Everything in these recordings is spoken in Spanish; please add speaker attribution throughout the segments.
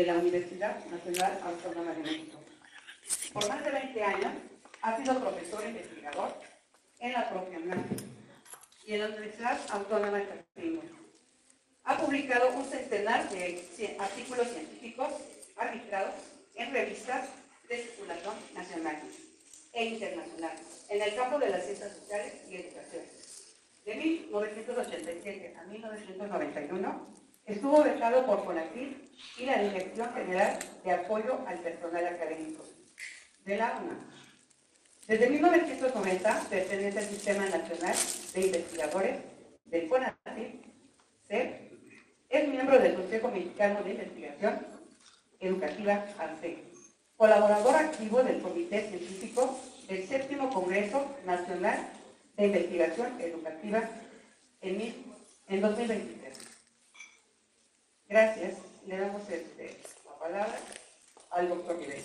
Speaker 1: de la Universidad Nacional Autónoma de México. Por más de 20 años ha sido profesor investigador en la propia UNAM y en la Universidad Autónoma de México. Ha publicado un centenar de artículos científicos arbitrados en revistas de circulación nacional e internacional en el campo de las ciencias sociales y educación. De 1987 a 1991 estuvo becado por CONACYT y la Dirección General de Apoyo al Personal Académico de la UNAM. Desde 1990 pertenece al Sistema Nacional de Investigadores del CONACYT, es miembro del Consejo Mexicano de Investigación Educativa ANSE, colaborador activo del Comité Científico del Séptimo Congreso Nacional de Investigación Educativa en, en 2023. Gracias. Le damos este, la palabra al doctor Miguel.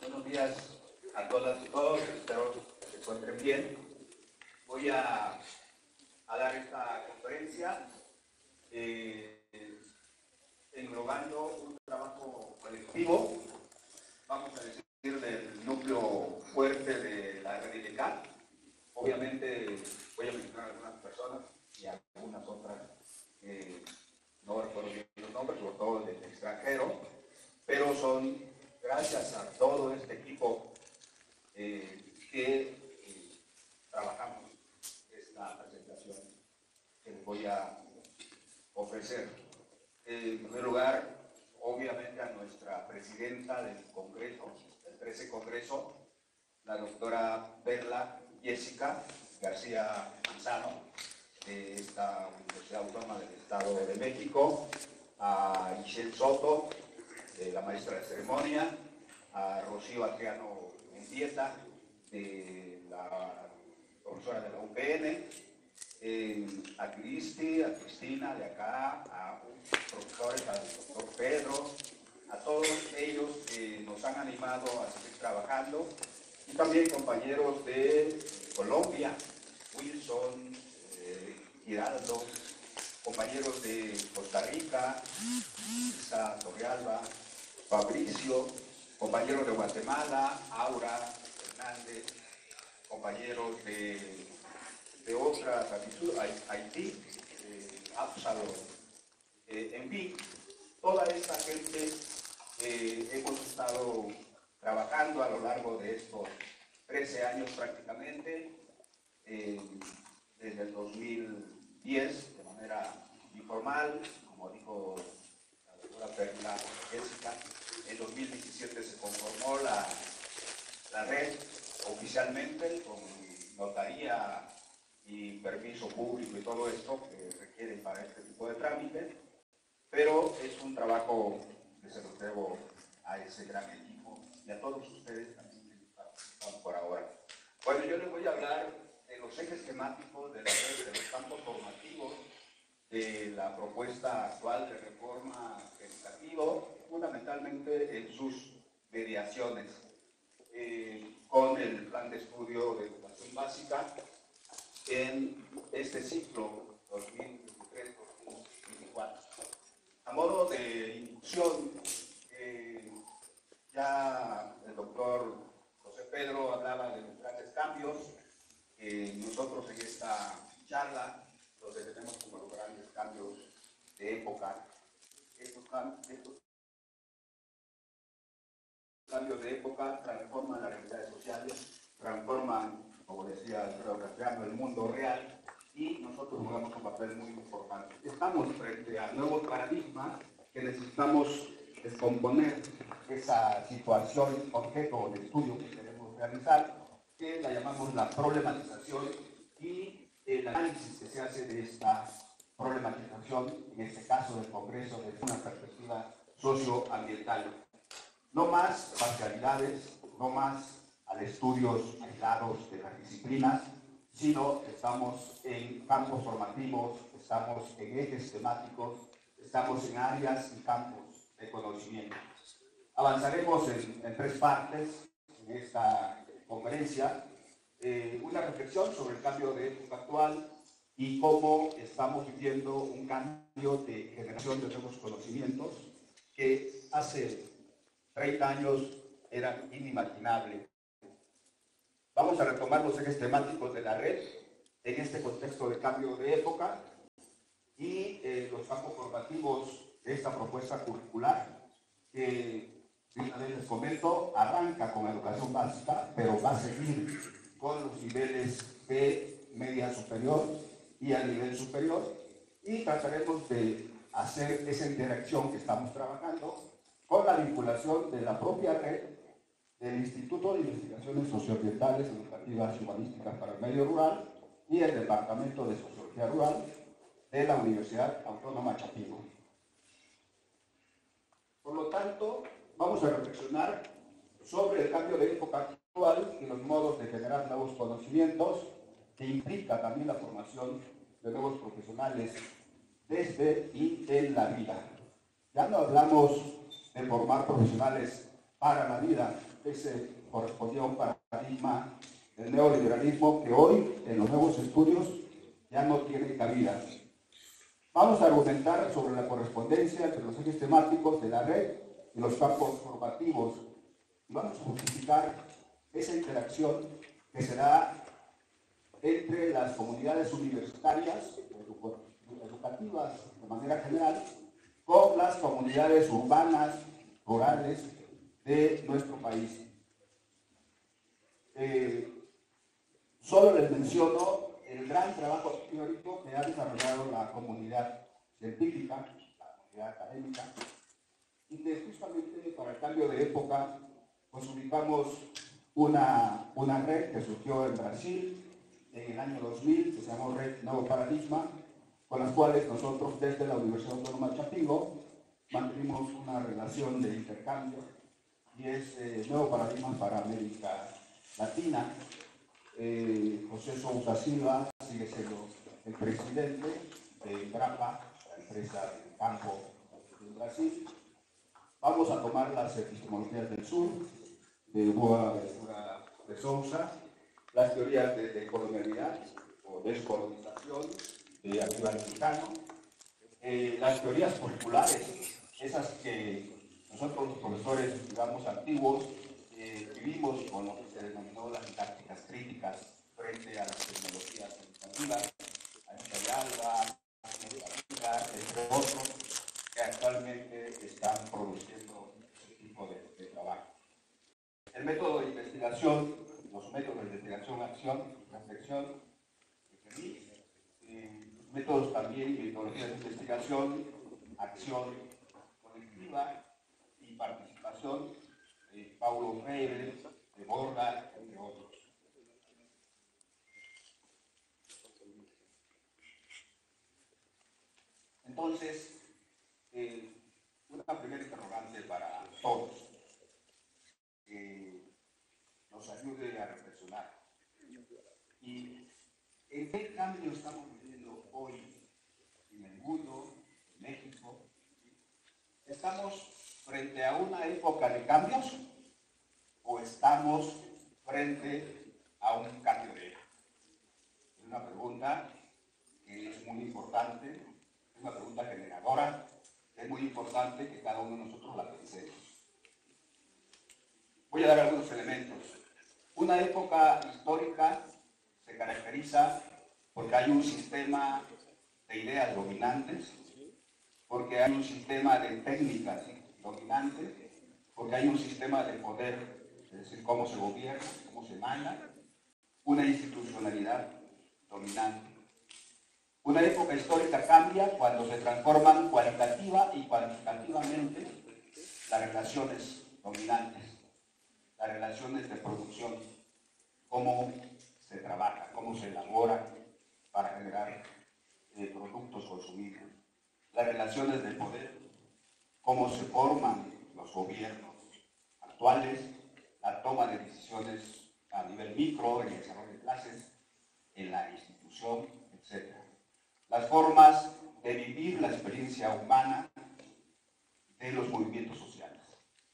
Speaker 2: Buenos días a todas y todos. Espero que se encuentren bien. Voy a, a dar esta conferencia eh, englobando un trabajo colectivo, vamos a decir, del núcleo fuerte de la CAT. Obviamente voy a mencionar algunas personas y algunas otras, eh, no recuerdo bien los nombres, sobre todo del extranjero, pero son gracias a todo este equipo eh, que eh, trabajamos esta presentación que les voy a ofrecer. En primer lugar, obviamente a nuestra presidenta del Congreso, del 13 Congreso, la doctora Perla Jessica García Manzano, de esta Universidad Autónoma del Estado de México, a Michelle Soto, de la maestra de ceremonia, a Rocío Adriano Mendieta, de la profesora de la UPN, a Cristi, a Cristina de acá, a profesores, al doctor Pedro, a todos ellos que nos han animado a seguir trabajando, y también compañeros de Colombia, Wilson, Giraldo, compañeros de Costa Rica, Isa Torrealba, Fabricio, compañeros de Guatemala, Aura Hernández, compañeros de de otras Haití, eh, Absalom, eh, en fin, toda esta gente eh, hemos estado trabajando a lo largo de estos 13 años prácticamente, desde el 2010 de manera informal, como dijo la doctora Perla Jessica, en 2017 se conformó la, la red oficialmente con notaría y permiso público y todo esto que requieren para este tipo de trámites, pero es un trabajo que se lo debo a ese gran equipo y a todos ustedes también que están por ahora. Bueno, yo les voy a hablar los ejes temáticos de la red de los campos formativos de la propuesta actual de reforma educativa, fundamentalmente en sus mediaciones, eh, con el plan de estudio de educación básica en este ciclo 2023-2024. A modo de inducción, eh, ya el doctor José Pedro hablaba de los grandes cambios. En esta charla los tenemos como los grandes cambios de época. Estos, cambios de época transforman las realidades sociales, transforman como decía creando el mundo real, y nosotros jugamos un papel muy importante. Estamos frente a nuevos paradigmas que necesitamos descomponer esa situación, objeto de estudio que queremos realizar, que la llamamos la problematización y el análisis que se hace de esta problematización, en este caso del Congreso, desde una perspectiva socioambiental. No más parcialidades, no más a estudios aislados de las disciplinas, sino estamos en campos formativos, estamos en ejes temáticos, estamos en áreas y campos de conocimiento. Avanzaremos en, tres partes en esta conferencia. Eh, una reflexión sobre el cambio de época actual y cómo estamos viviendo un cambio de generación de nuevos conocimientos. que hace 30 años eran inimaginables. Vamos a retomar los ejes temáticos de la red en este contexto de cambio de época y eh, los campos formativos de esta propuesta curricular que, una vez les comento, arranca con educación básica, pero va a seguir con los niveles de media superior y a nivel superior y trataremos de hacer esa interacción que estamos trabajando con la vinculación de la propia red del Instituto de Investigaciones Socioambientales, Educativas y Humanísticas para el Medio Rural y el Departamento de Sociología Rural de la Universidad Autónoma Chapingo. Por lo tanto, vamos a reflexionar sobre el cambio de época y los modos de generar nuevos conocimientos que implica también la formación de nuevos profesionales desde y en la vida. Ya no hablamos de formar profesionales para la vida, ese correspondía a un paradigma del neoliberalismo que hoy en los nuevos estudios ya no tiene cabida. Vamos a argumentar sobre la correspondencia entre los ejes temáticos de la red y los campos formativos vamos a justificar esa interacción que será entre las comunidades universitarias, educativas de manera general, con las comunidades urbanas, rurales de nuestro país. Eh, solo les menciono el gran trabajo teórico que ha desarrollado la comunidad científica, la comunidad académica, y que justamente para el cambio de época, pues ubicamos una, una red que surgió en Brasil en el año 2000, que se llamó Red Nuevo Paradigma, con las cuales nosotros desde la Universidad Autónoma de Chapingo mantuvimos una relación de intercambio y es eh, Nuevo Paradigma para América Latina. Eh, José Sousa Silva sigue siendo el presidente de GRAPA, la empresa del campo de Brasil. Vamos a tomar las epistemologías del sur, de Boa de Sousa, las teorías de, colonialidad o descolonización de Aníbal Quijano, eh, las teorías curriculares, esas que nosotros los profesores, digamos, antiguos, eh, vivimos con lo que se denominó las didácticas críticas frente a las tecnologías educativas, a Alba, entre otros, que actualmente están produciendo ese tipo de, de trabajo. El método de investigación los métodos de investigación, acción, reflexión, eh, métodos también y metodologías de investigación, acción colectiva y participación, eh, Paulo Freire, de Borda, entre otros. Entonces, eh, una primera interrogante para todos. Eh, nos ayude a reflexionar. ¿Y en qué cambio estamos viviendo hoy en el mundo, en México? ¿Estamos frente a una época de cambios o estamos frente a un cambio de época? Es una pregunta que es muy importante, es una pregunta generadora, es muy importante que cada uno de nosotros la pensemos. Voy a dar algunos elementos. Una época histórica se caracteriza porque hay un sistema de ideas dominantes, porque hay un sistema de técnicas dominantes, porque hay un sistema de poder, es decir, cómo se gobierna, cómo se manda, una institucionalidad dominante. Una época histórica cambia cuando se transforman cualitativa y cuantitativamente las relaciones dominantes las relaciones de producción, cómo se trabaja, cómo se elabora para generar eh, productos consumidos, las relaciones de poder, cómo se forman los gobiernos actuales, la toma de decisiones a nivel micro, en el desarrollo de clases, en la institución, etc. Las formas de vivir la experiencia humana de los movimientos sociales.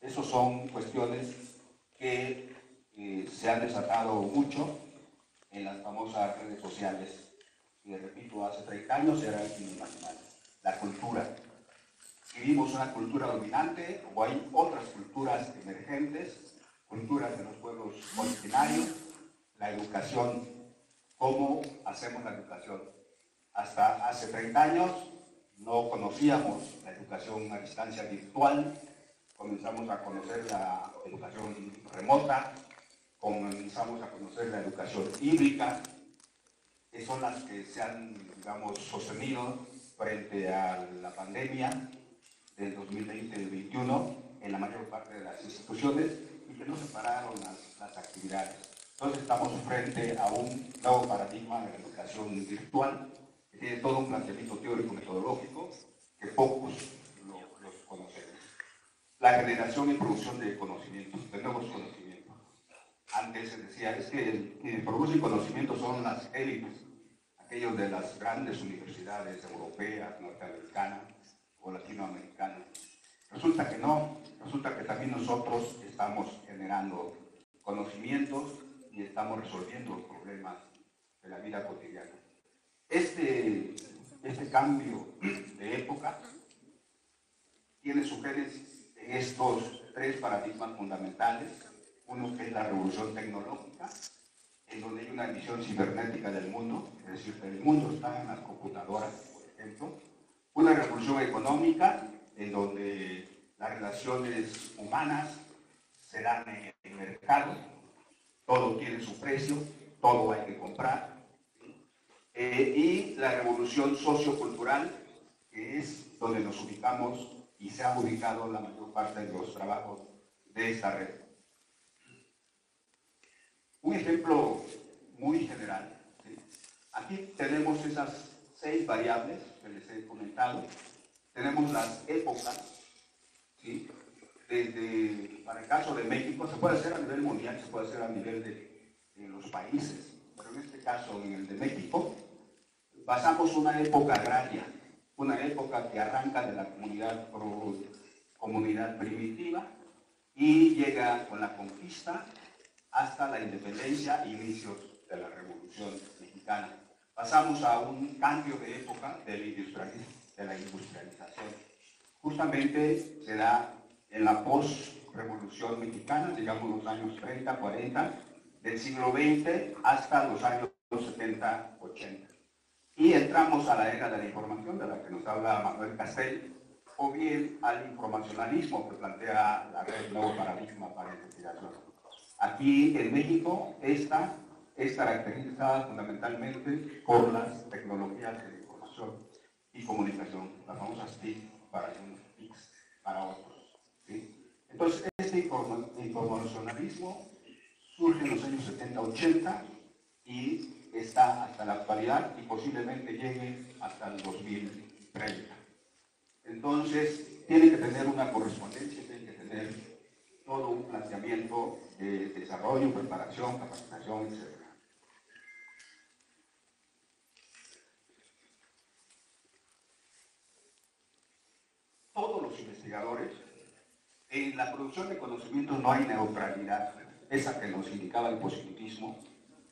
Speaker 2: Esas son cuestiones que eh, se han desatado mucho en las famosas redes sociales. Y repito, hace 30 años era inimaginable. La cultura. vivimos una cultura dominante o hay otras culturas emergentes, culturas de los pueblos originarios, la educación, cómo hacemos la educación. Hasta hace 30 años no conocíamos la educación a distancia virtual, comenzamos a conocer la educación remota, comenzamos a conocer la educación híbrida, que son las que se han, digamos, sostenido frente a la pandemia del 2020-2021 en la mayor parte de las instituciones y que no separaron las, las actividades. Entonces estamos frente a un nuevo paradigma de la educación virtual que tiene todo un planteamiento teórico metodológico que pocos lo, los conocemos. La generación y producción de conocimientos, de nuevos conocimientos. Antes se decía, es que quienes producen conocimientos son las élites, aquellos de las grandes universidades europeas, norteamericanas o latinoamericanas. Resulta que no, resulta que también nosotros estamos generando conocimientos y estamos resolviendo los problemas de la vida cotidiana. Este, este cambio de época tiene su génesis en estos tres paradigmas fundamentales. Uno que es la revolución tecnológica, en donde hay una visión cibernética del mundo, es decir, el mundo está en las computadoras, por ejemplo. Una revolución económica, en donde las relaciones humanas se dan en el mercado, todo tiene su precio, todo hay que comprar. Eh, y la revolución sociocultural, que es donde nos ubicamos y se ha ubicado la mayor parte de los trabajos de esta red. Un ejemplo muy general. Aquí tenemos esas seis variables que les he comentado. Tenemos las épocas. ¿sí? Desde, para el caso de México, se puede hacer a nivel mundial, se puede hacer a nivel de, los países, pero en este caso, en el de México, pasamos una época agraria, una época que arranca de la comunidad, comunidad primitiva y llega con la conquista hasta la independencia e inicios de la Revolución Mexicana. Pasamos a un cambio de época de la industrialización. Justamente se da en la post-revolución mexicana, digamos los años 30, 40, del siglo XX hasta los años 70, 80. Y entramos a la era de la información, de la que nos habla Manuel Castell, o bien al informacionalismo que plantea la red Nuevo Paradigma para Investigación. Aquí en México, esta es caracterizada fundamentalmente por las tecnologías de información y comunicación, las famosas TIC para unos, TICs para otros. Entonces, este informacionalismo surge en los años 70-80 y está hasta la actualidad y posiblemente llegue hasta el 2030. Entonces, tiene que tener una correspondencia, tiene que tener todo un planteamiento de desarrollo, preparación, capacitación, etc. Todos los investigadores, en la producción de conocimientos no hay neutralidad, esa que nos indicaba el positivismo,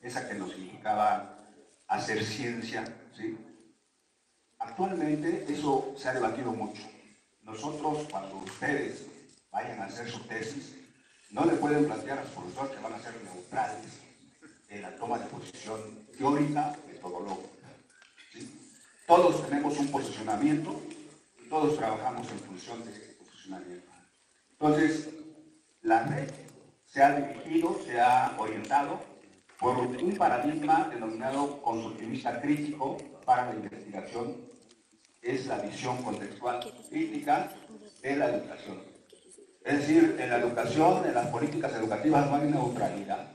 Speaker 2: esa que nos significaba hacer ciencia, ¿sí? Actualmente eso se ha debatido mucho. Nosotros, cuando ustedes vayan a hacer su tesis, no le pueden plantear a los profesores que van a ser neutrales en la toma de posición teórica, metodológica. ¿sí? Todos tenemos un posicionamiento y todos trabajamos en función de ese posicionamiento. Entonces, la red se ha dirigido, se ha orientado por un paradigma denominado constructivista crítico para la investigación, es la visión contextual crítica de la educación. Es decir, en la educación, en las políticas educativas no hay neutralidad.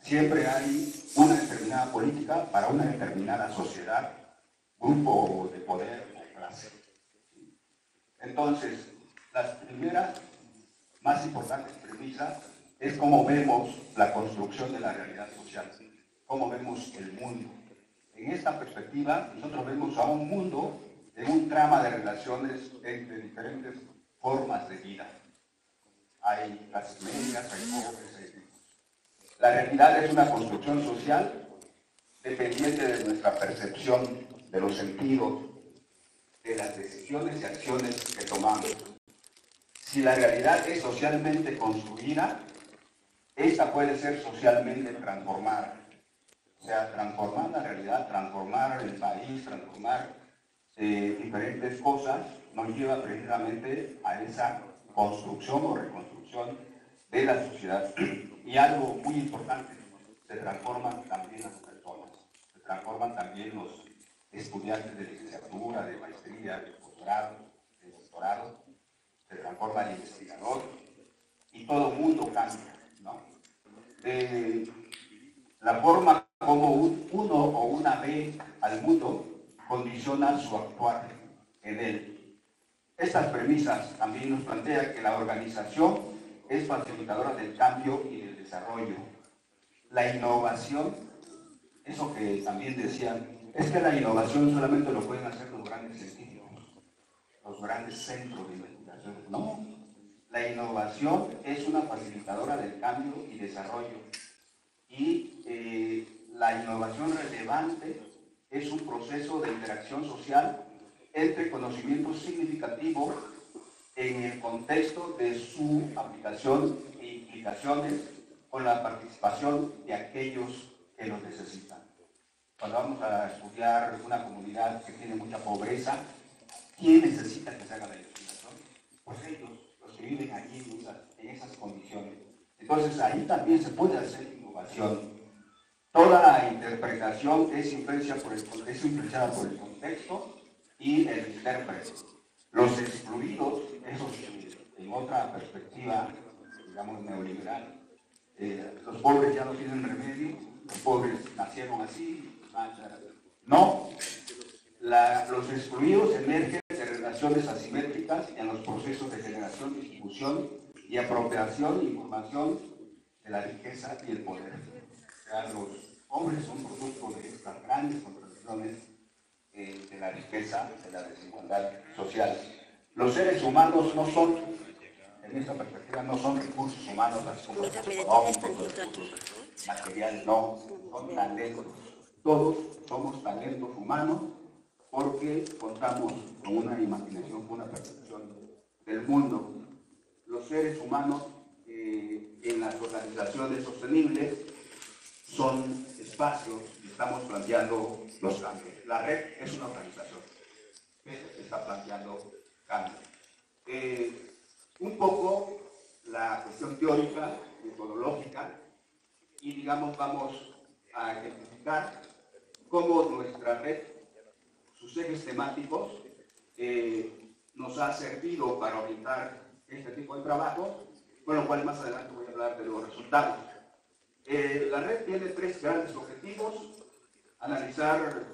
Speaker 2: Siempre hay una determinada política para una determinada sociedad, grupo de poder o clase. Entonces, las primeras más importantes premisas es cómo vemos la construcción de la realidad social, cómo vemos el mundo. En esta perspectiva, nosotros vemos a un mundo en un trama de relaciones entre diferentes formas de vida. Hay clases medias, hay pobres, hay ricos. La realidad es una construcción social dependiente de nuestra percepción de los sentidos, de las decisiones y acciones que tomamos. Si la realidad es socialmente construida, esta puede ser socialmente transformada. O sea, transformar la realidad, transformar el país, transformar eh, diferentes cosas, nos lleva precisamente a esa construcción o reconstrucción de la sociedad. Y algo muy importante, se transforman también las personas, se transforman también los estudiantes de licenciatura, de maestría, de posgrado, de doctorado, se transforma el investigador y todo el mundo cambia. ¿no? la forma como uno o una ve al mundo condiciona su actuar en él. Estas premisas también nos plantean que la organización es facilitadora del cambio y del desarrollo. La innovación, eso que también decían, es que la innovación solamente lo pueden hacer los grandes los grandes centros de investigación. No, la innovación es una facilitadora del cambio y desarrollo. Y eh, la innovación relevante es un proceso de interacción social entre conocimientos significativos en el contexto de su aplicación e implicaciones con la participación de aquellos que los necesitan. Cuando vamos a estudiar una comunidad que tiene mucha pobreza, ¿quién necesita que se haga la investigación? Pues ellos, los que viven allí en esas, condiciones. Entonces ahí también se puede hacer innovación. Toda la interpretación es influenciada por el contexto y el intérprete. Los excluidos, esos en otra perspectiva, digamos, neoliberal, eh, los pobres ya no tienen remedio, los pobres nacieron así, no, los excluidos emergen de relaciones asimétricas en los procesos de generación, distribución y apropiación de información de la riqueza y el poder. O sea, los hombres son producto de estas grandes contradicciones eh, de la riqueza, de la desigualdad social. Los seres humanos no son, en esta perspectiva, no son recursos humanos, así como los recursos materiales, no, son talentos. Todos somos talentos humanos porque contamos con una imaginación, con una percepción del mundo. Los seres humanos eh, en las organizaciones sostenibles son espacios estamos planteando los cambios. La red es una organización que está planteando cambios. Eh, un poco la cuestión teórica, metodológica, y digamos vamos a ejemplificar cómo nuestra red, sus ejes temáticos, eh, nos ha servido para orientar este tipo de trabajo, con lo cual más adelante voy a hablar de los resultados. Eh, la red tiene tres grandes objetivos, analizar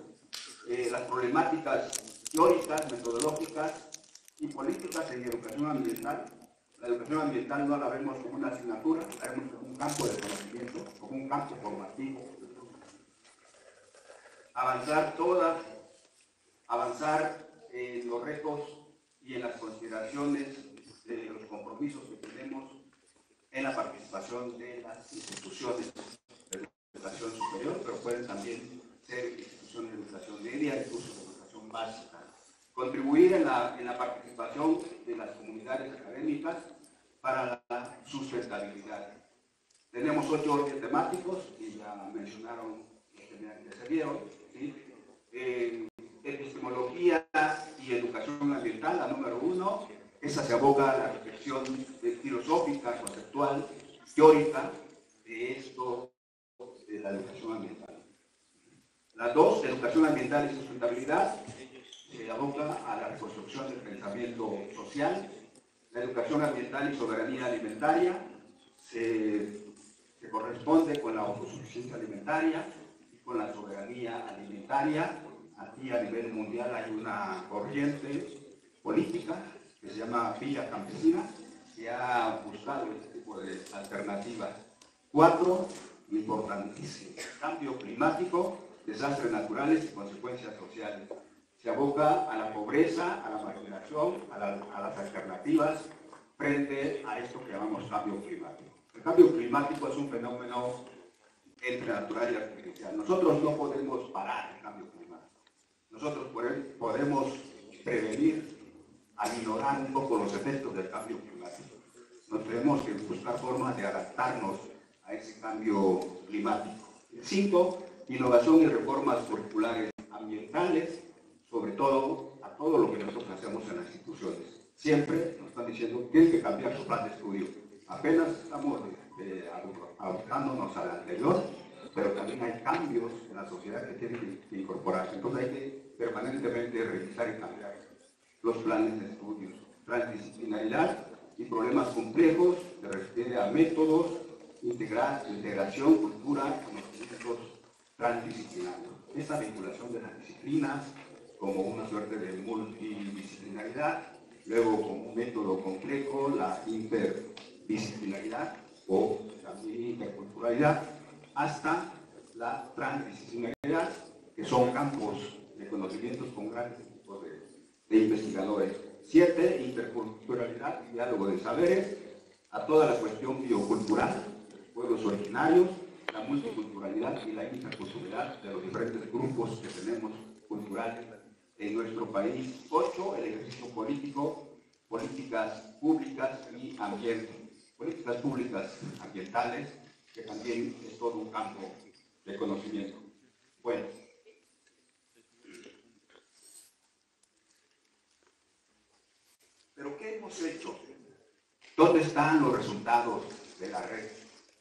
Speaker 2: eh, las problemáticas teóricas, metodológicas y políticas en educación ambiental. La educación ambiental no la vemos como una asignatura, la vemos como un campo de conocimiento, como un campo formativo. Avanzar todas, avanzar en los retos y en las consideraciones de los compromisos que tenemos en la participación de las instituciones de educación superior, pero pueden también ser instituciones de educación media, incluso de educación básica. Contribuir en la, en la participación de las comunidades académicas para la sustentabilidad. Tenemos ocho ejes temáticos, y ya mencionaron los que me antecedieron. ¿sí? Epistemología y educación ambiental, la número uno, esa se aboga a la reflexión filosófica, conceptual, teórica de esto, de la educación ambiental. La dos, educación ambiental y sustentabilidad, se aboca a la reconstrucción del pensamiento social. La educación ambiental y soberanía alimentaria se, corresponde con la autosuficiencia alimentaria y con la soberanía alimentaria. Aquí a nivel mundial hay una corriente política que se llama Villa Campesina, que ha buscado este tipo de alternativas. Cuatro, importantísimo, cambio climático, desastres naturales y consecuencias sociales. Se aboca a la pobreza, a la marginación, a, las alternativas frente a esto que llamamos cambio climático. El cambio climático es un fenómeno entre natural y artificial. Nosotros no podemos parar el cambio climático. Nosotros podemos prevenir, aminorar un poco los efectos del cambio climático. Nos tenemos que buscar formas de adaptarnos a ese cambio climático. Cinco, innovación y reformas curriculares ambientales, sobre todo a todo lo que nosotros hacemos en las instituciones. Siempre nos están diciendo hay que cambiar su plan de estudio. Apenas estamos eh, adaptándonos al anterior, pero también hay cambios en la sociedad que tienen que incorporarse. Entonces hay que permanentemente revisar y cambiar los planes de estudios. Transdisciplinaridad y problemas complejos se refiere a métodos, integrar, integración, cultura, conocimientos transdisciplinarios. Esa vinculación de las disciplinas como una suerte de multidisciplinaridad, luego como un método complejo, la interdisciplinaridad o también interculturalidad, hasta la transdisciplinaridad, que son campos de conocimientos con grandes tipos de, investigadores. Siete, interculturalidad y diálogo de saberes, a toda la cuestión biocultural, pueblos originarios, la multiculturalidad y la interculturalidad de los diferentes grupos que tenemos culturales en nuestro país. Ocho, el ejercicio político, políticas públicas y ambiente. Políticas públicas ambientales, que también es todo un campo de conocimiento. Bueno. Pero ¿qué hemos hecho? ¿Dónde están los resultados de la red?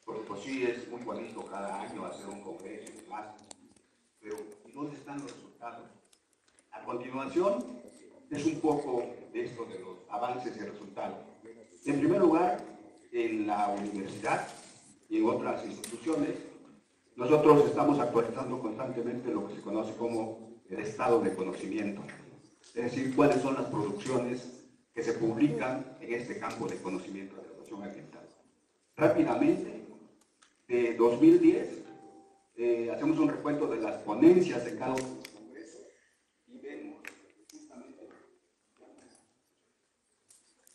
Speaker 2: Porque pues sí es muy bonito cada año hacer un congreso y demás, pero ¿dónde están los resultados? A continuación es un poco de esto de los avances y resultados. En primer lugar, en la universidad y en otras instituciones, nosotros estamos actualizando constantemente lo que se conoce como el estado de conocimiento, es decir, cuáles son las producciones que se publican en este campo de conocimiento de educación ambiental. Rápidamente, de 2010, eh, hacemos un recuento de las ponencias de cada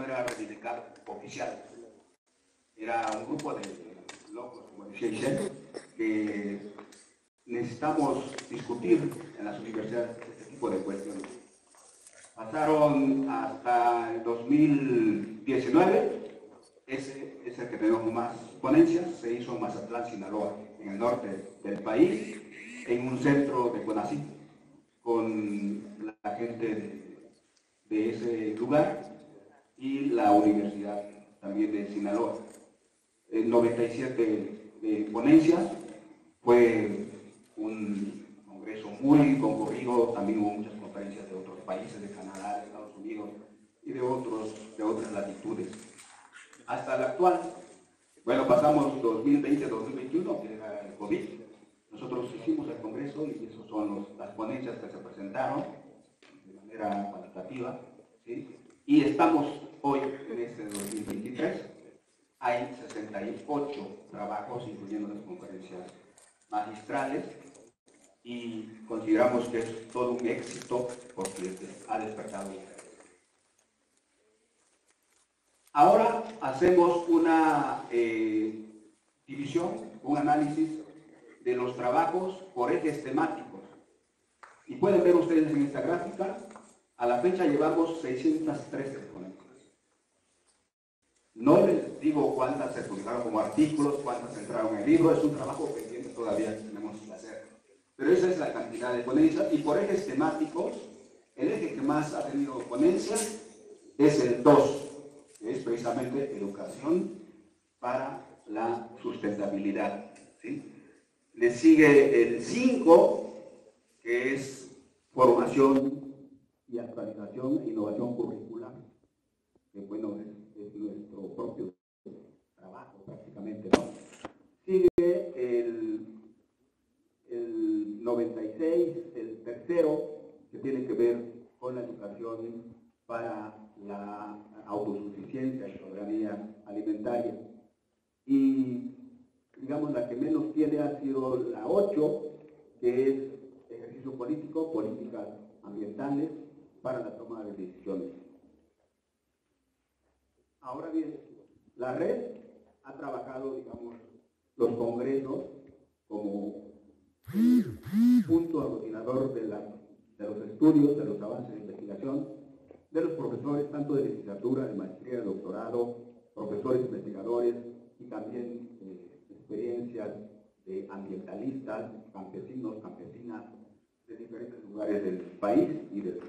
Speaker 2: no era reivindicado oficial. Era un grupo de locos, como decía que necesitamos discutir en las universidades este tipo de cuestiones. Pasaron hasta el 2019, ese es el que tenemos más ponencias, se hizo en Mazatlán, Sinaloa en el norte del país, en un centro de CONACYT, con la gente de, ese lugar y la universidad también de Sinaloa. En 97 eh, ponencias, fue un congreso muy concurrido, también hubo muchas conferencias de otros países, de Canadá, de Estados Unidos y de, otros, de otras latitudes. Hasta la actual, bueno, pasamos 2020-2021, que era el COVID. Nosotros hicimos el Congreso y esas son las ponencias que se presentaron de manera cuantitativa. Y estamos hoy, en este 2023, hay 68 trabajos, incluyendo las conferencias magistrales, y consideramos que es todo un éxito porque ha despertado Ahora hacemos una eh, división, un análisis de los trabajos por ejes temáticos. Y pueden ver ustedes en esta gráfica, a la fecha llevamos 613 ponencias. No les digo cuántas se publicaron como artículos, cuántas entraron en el libro, es un trabajo pendiente todavía que tenemos que hacer. Pero esa es la cantidad de ponencias y por ejes temáticos, el eje que más ha tenido ponencias es el 2, es precisamente educación para la sustentabilidad. Le sigue el 5, que es formación y actualización e innovación curricular, que bueno, es, nuestro propio trabajo prácticamente, ¿no? Sigue el, el 96, el tercero, que tiene que ver con la educación para la autosuficiencia y soberanía alimentaria. Y digamos la que menos tiene ha sido la 8, que es ejercicio político, políticas ambientales para la toma de decisiones. Ahora bien, la red ha trabajado, digamos, los congresos como punto aglutinador de, los estudios, de los avances de investigación, de los profesores, tanto de licenciatura, de maestría, de doctorado, profesores investigadores y también eh, experiencias de ambientalistas, campesinos, campesinas de diferentes lugares del país y del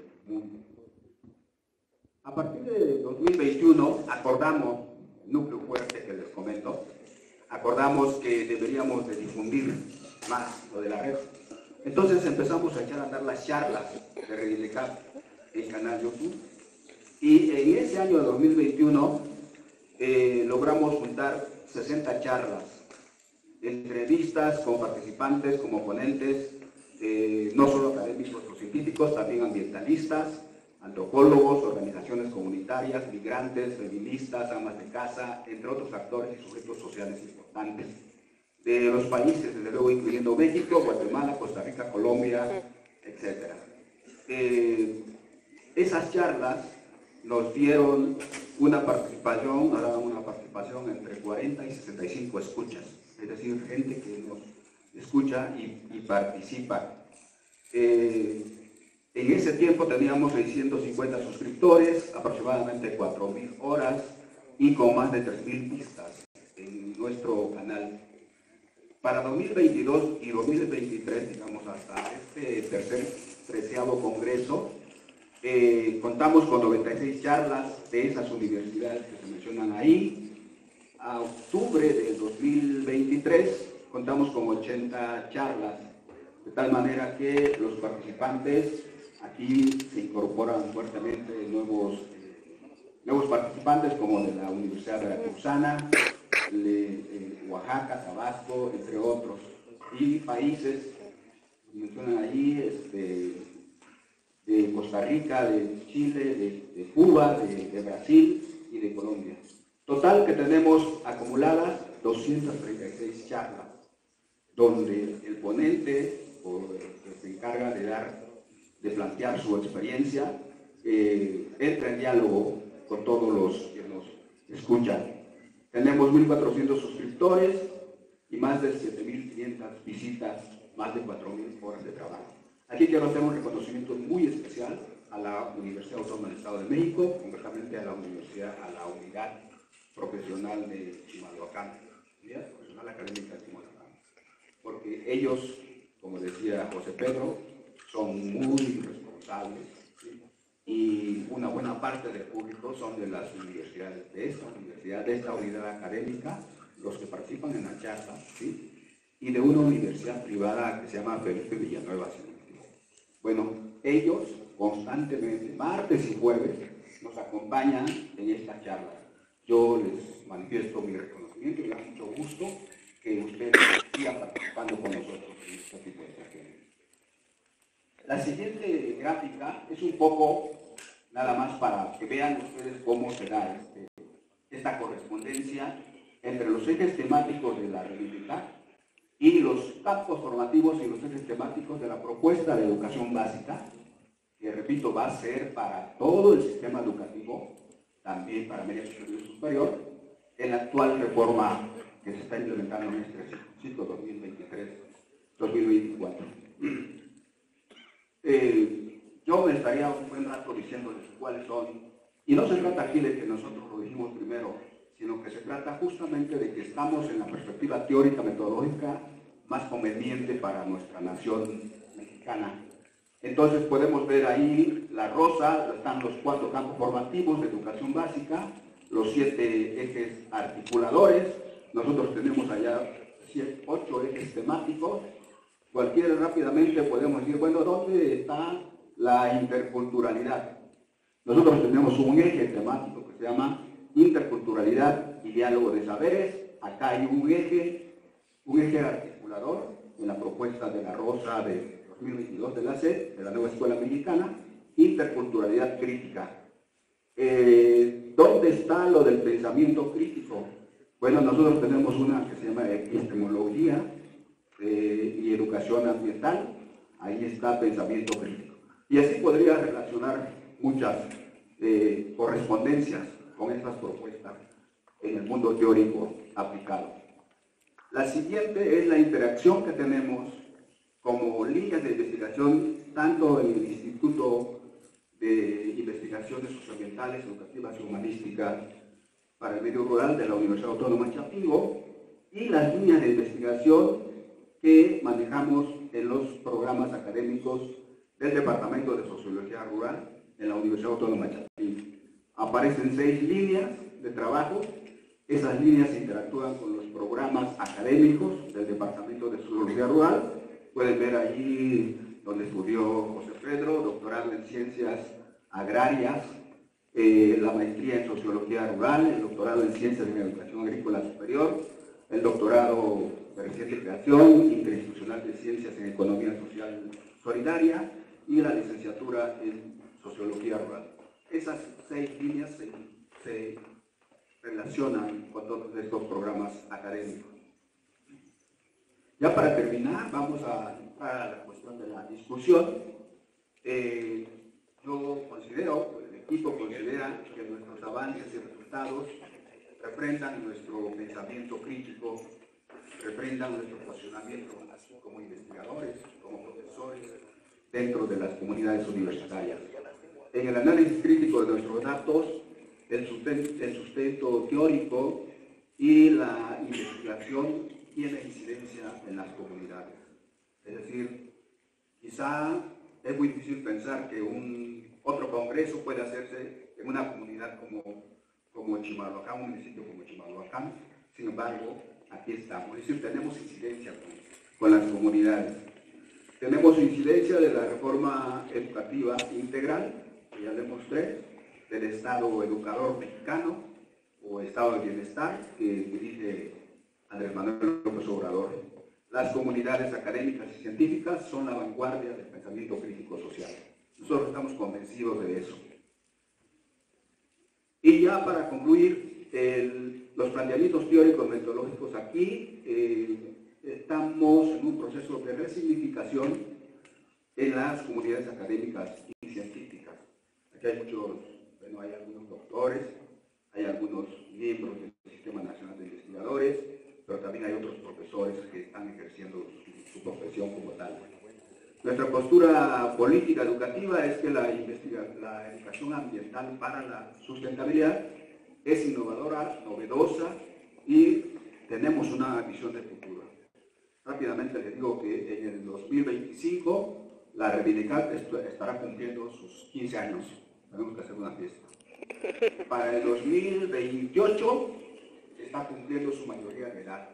Speaker 2: A partir de 2021 acordamos, el núcleo fuerte que les comento, acordamos que deberíamos de difundir más lo de la red. Entonces empezamos a echar a andar las charlas de Redillecap en canal YouTube. Y en ese año de 2021 eh, logramos juntar 60 charlas, entrevistas con participantes como ponentes, eh, no solo académicos o científicos, también ambientalistas, antropólogos, organizaciones comunitarias, migrantes, feministas, amas de casa, entre otros actores y sujetos sociales importantes de los países, desde luego incluyendo México, Guatemala, Costa Rica, Colombia, etc. Eh, esas charlas nos dieron una participación, nos daban una participación entre 40 y 65 escuchas, es decir, gente que nos escucha y, participa. Eh, en ese tiempo teníamos 650 suscriptores, aproximadamente 4.000 horas y con más de 3.000 vistas en nuestro canal. Para 2022 y 2023, digamos hasta este tercer treceavo congreso, eh, contamos con 96 charlas de esas universidades que se mencionan ahí. A octubre del 2023 contamos con 80 charlas, de tal manera que los participantes aquí se incorporan fuertemente nuevos, eh, nuevos participantes como de la Universidad Veracruzana, de eh, Oaxaca, Tabasco, entre otros, y países, mencionan allí, este, de Costa Rica, de Chile, de, Cuba, de, Brasil y de Colombia. Total que tenemos acumuladas 236 charlas, donde el ponente o que se encarga de dar, de plantear su experiencia, eh, entra en diálogo con todos los que nos escuchan. Tenemos 1.400 suscriptores y más de 7.500 visitas, más de 4.000 horas de trabajo. Aquí quiero hacer un reconocimiento muy especial a la Universidad Autónoma del Estado de México, concretamente a la Universidad, a la Unidad Profesional de Chimalhuacán, Unidad Profesional Académica de Chimalhuacán, porque ellos, como decía José Pedro, son muy responsables y una buena parte del público son de las universidades, de esta universidad, de esta unidad académica, los que participan en la charla, y de una universidad privada que se llama Felipe Villanueva, bueno, ellos constantemente, martes y jueves, nos acompañan en esta charla. Yo les manifiesto mi reconocimiento y da mucho gusto que ustedes sigan participando con nosotros en este tipo de. La siguiente gráfica es un poco nada más para que vean ustedes cómo se da este, esta correspondencia entre los ejes temáticos de la realidad y los campos formativos y los ejes temáticos de la propuesta de educación básica, que repito, va a ser para todo el sistema educativo, también para y superior, en la actual reforma que se está implementando en este ciclo 2023-2024. Eh, yo me estaría un buen rato diciéndoles cuáles son, y no se trata aquí de que nosotros lo dijimos primero, sino que se trata justamente de que estamos en la perspectiva teórica metodológica más conveniente para nuestra nación mexicana. Entonces podemos ver ahí la rosa, están los cuatro campos formativos de educación básica, los siete ejes articuladores, nosotros tenemos allá ocho ejes temáticos, cualquiera rápidamente podemos decir, bueno, ¿dónde está la interculturalidad? Nosotros tenemos un eje temático que se llama interculturalidad y diálogo de saberes. Acá hay un eje, un eje articulador en la propuesta de la Rosa de 2022 de la SED, de la nueva escuela mexicana, interculturalidad crítica. Eh, ¿Dónde está lo del pensamiento crítico? Bueno, nosotros tenemos una que se llama epistemología eh, y educación ambiental. Ahí está pensamiento crítico. Y así podría relacionar muchas eh, correspondencias con estas propuestas en el mundo teórico aplicado. La siguiente es la interacción que tenemos como líneas de investigación tanto en el Instituto de Investigaciones Socioambientales, Educativas y Humanísticas para el Medio Rural de la Universidad Autónoma Chapingo y las líneas de investigación que manejamos en los programas académicos del Departamento de Sociología Rural en la Universidad Autónoma Chapingo. Aparecen seis líneas de trabajo esas líneas interactúan con los programas académicos del Departamento de Sociología Rural. Pueden ver allí donde estudió José Pedro, doctorado en Ciencias Agrarias, eh, la maestría en Sociología Rural, el doctorado en Ciencias de Educación Agrícola Superior, el doctorado de Reciente Creación, Interinstitucional de Ciencias en Economía Social Solidaria y la licenciatura en Sociología Rural. Esas seis líneas se relacionan con todos estos programas académicos. Ya para terminar, vamos a entrar a la cuestión de la discusión. Eh, yo considero, el equipo considera que nuestros avances y resultados refrendan nuestro pensamiento crítico, refrendan nuestro posicionamiento como investigadores, como profesores, dentro de las comunidades universitarias. En el análisis crítico de nuestros datos, el sustento, teórico y la investigación tiene incidencia en las comunidades. Es decir, quizá es muy difícil pensar que un otro congreso puede hacerse en una comunidad como, como Chimalhuacán, un municipio como Chimalhuacán. Sin embargo, aquí estamos. Es decir, tenemos incidencia con, con las comunidades. Tenemos incidencia de la reforma educativa integral, que ya demostré, del Estado Educador Mexicano o Estado de Bienestar que dirige Andrés Manuel López Obrador. Las comunidades académicas y científicas son la vanguardia del pensamiento crítico social. Nosotros estamos convencidos de eso. Y ya para concluir, los planteamientos teóricos metodológicos aquí, eh, estamos en un proceso de resignificación en las comunidades académicas y científicas. Aquí hay muchos hay algunos doctores, hay algunos miembros del Sistema Nacional de Investigadores, pero también hay otros profesores que están ejerciendo su, profesión como tal. Nuestra postura política educativa es que la, educación ambiental para la sustentabilidad es innovadora, novedosa y tenemos una visión de futuro. Rápidamente les digo que en el 2025 la Revinicat estará cumpliendo sus 15 años. Tenemos que hacer una fiesta. Para el 2028 está cumpliendo su mayoría de edad.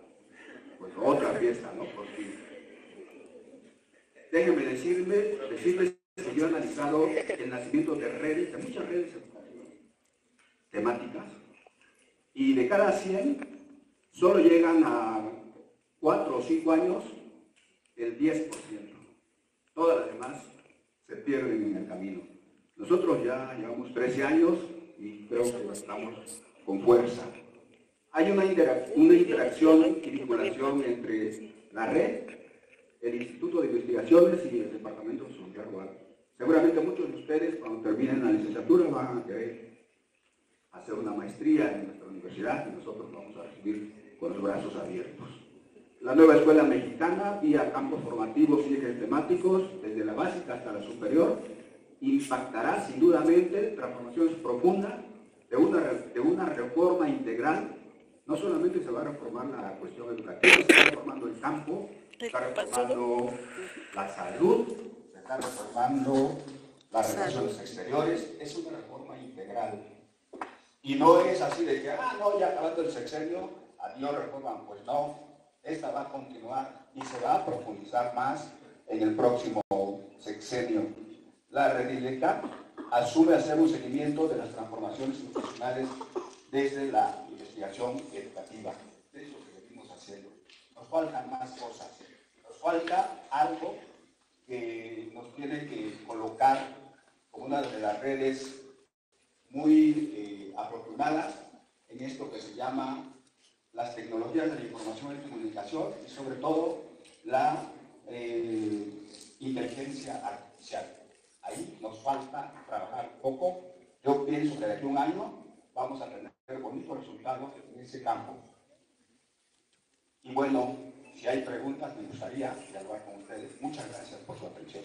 Speaker 2: Pues otra fiesta, ¿no? Porque déjenme decirme, decirles que yo he analizado el nacimiento de redes, de muchas redes temáticas, y de cada 100 solo llegan a 4 o 5 años el 10%. Todas las demás se pierden en el camino. Nosotros ya llevamos 13 años y creo que estamos con fuerza. Hay una, una interacción y vinculación entre la red, el Instituto de Investigaciones y el Departamento de Sociedad Rural. Seguramente muchos de ustedes cuando terminen la licenciatura van a querer hacer una maestría en nuestra universidad y nosotros vamos a recibir con los brazos abiertos. La nueva escuela mexicana, vía campos formativos y ejes temáticos, desde la básica hasta la superior, impactará sin dudamente transformaciones profundas de una, de una reforma integral. No solamente se va a reformar la cuestión educativa, se está reformando el campo, se está reformando la salud, se está reformando las relaciones exteriores. Es una reforma integral. Y no es así de que, ah, no, ya acabando el sexenio, adiós reforma. Pues no, esta va a continuar y se va a profundizar más en el próximo sexenio la Redilec asume hacer un seguimiento de las transformaciones institucionales desde la investigación educativa. Eso que venimos haciendo. Nos faltan más cosas. Nos falta algo que nos tiene que colocar como una de las redes muy en esto que se llama las tecnologías de la información y comunicación y sobre todo la eh, inteligencia artificial. Ahí nos falta trabajar poco. Yo pienso que de aquí a un año vamos a tener bonitos resultados en ese campo. Y bueno, si hay preguntas, me gustaría dialogar con ustedes. Muchas gracias por su atención.